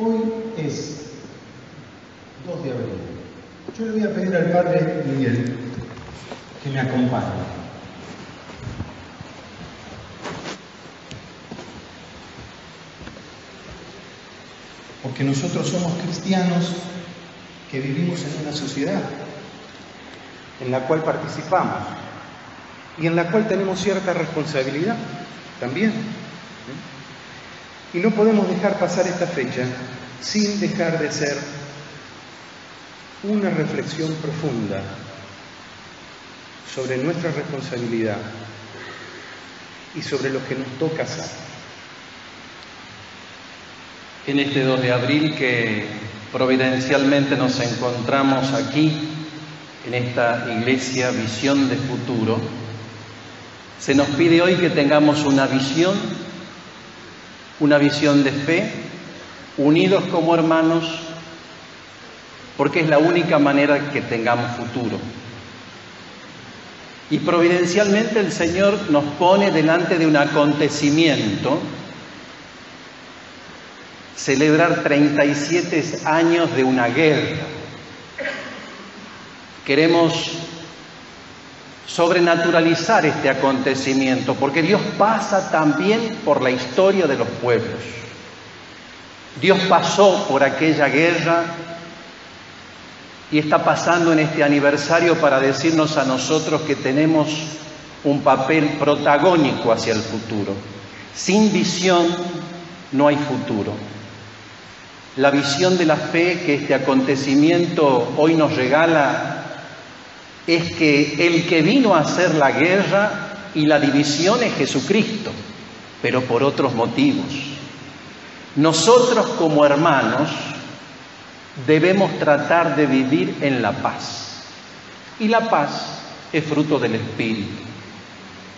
Hoy es 2 de abril. Yo le voy a pedir al Padre Miguel que me acompañe. Porque nosotros somos cristianos que vivimos en una sociedad en la cual participamos y en la cual tenemos cierta responsabilidad también. Y no podemos dejar pasar esta fecha sin dejar de ser una reflexión profunda sobre nuestra responsabilidad y sobre lo que nos toca hacer. En este 2 de abril que providencialmente nos encontramos aquí, en esta iglesia Visión de Futuro, se nos pide hoy que tengamos una visión, una visión de fe, unidos como hermanos, porque es la única manera que tengamos futuro. Y providencialmente el Señor nos pone delante de un acontecimiento, celebrar 37 años de una guerra. Queremos sobrenaturalizar este acontecimiento, porque Dios pasa también por la historia de los pueblos. Dios pasó por aquella guerra y está pasando en este aniversario para decirnos a nosotros que tenemos un papel protagónico hacia el futuro. Sin visión no hay futuro. La visión de la fe que este acontecimiento hoy nos regala es que el que vino a hacer la guerra y la división es Jesucristo, pero por otros motivos. Nosotros como hermanos debemos tratar de vivir en la paz. Y la paz es fruto del Espíritu.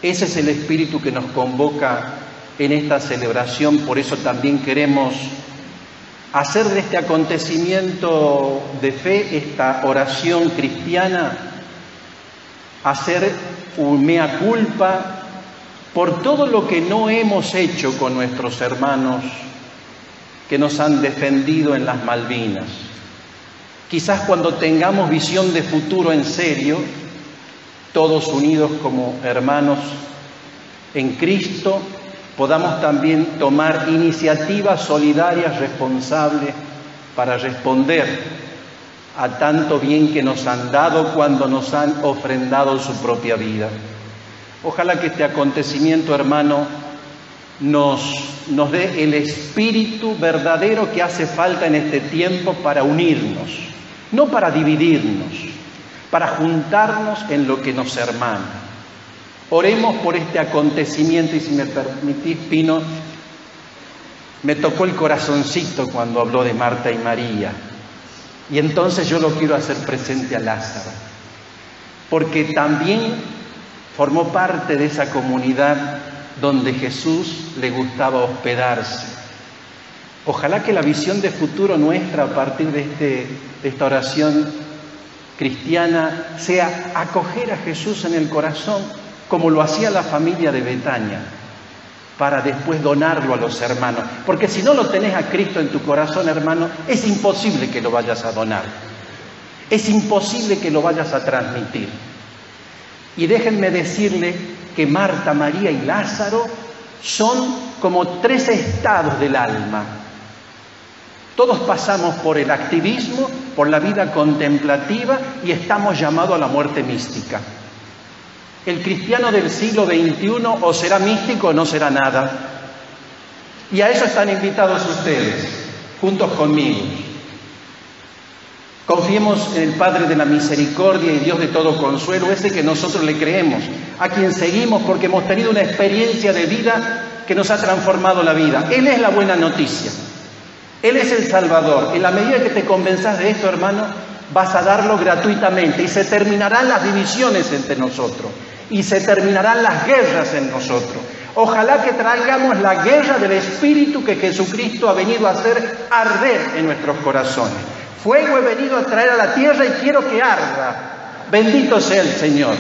Ese es el Espíritu que nos convoca en esta celebración, por eso también queremos hacer de este acontecimiento de fe, esta oración cristiana, hacer un mea culpa por todo lo que no hemos hecho con nuestros hermanos que nos han defendido en las Malvinas. Quizás cuando tengamos visión de futuro en serio, todos unidos como hermanos en Cristo, podamos también tomar iniciativas solidarias, responsables, para responder a tanto bien que nos han dado cuando nos han ofrendado su propia vida. Ojalá que este acontecimiento, hermano, nos, dé el espíritu verdadero que hace falta en este tiempo para unirnos, no para dividirnos, para juntarnos en lo que nos hermana. Oremos por este acontecimiento y si me permitís, Pino, me tocó el corazoncito cuando habló de Marta y María. Y entonces yo lo quiero hacer presente a Lázaro, porque también formó parte de esa comunidad donde Jesús le gustaba hospedarse. Ojalá que la visión de futuro nuestra a partir de, este, esta oración cristiana sea acoger a Jesús en el corazón, como lo hacía la familia de Betania para después donarlo a los hermanos. Porque si no lo tenés a Cristo en tu corazón, hermano, es imposible que lo vayas a donar. Es imposible que lo vayas a transmitir. Y déjenme decirle que Marta, María y Lázaro son como tres estados del alma. Todos pasamos por el activismo, por la vida contemplativa y estamos llamados a la muerte mística. El cristiano del siglo XXI o será místico o no será nada. Y a eso están invitados ustedes, juntos conmigo. Confiemos en el Padre de la Misericordia y Dios de todo consuelo, ese que nosotros le creemos, a quien seguimos porque hemos tenido una experiencia de vida que nos ha transformado la vida. Él es la buena noticia. Él es el Salvador. En la medida que te convenzas de esto, hermano, vas a darlo gratuitamente y se terminarán las divisiones entre nosotros y se terminarán las guerras en nosotros. Ojalá que traigamos la guerra del Espíritu que Jesucristo ha venido a hacer arder en nuestros corazones. Fuego he venido a traer a la tierra y quiero que arda. Bendito sea el Señor.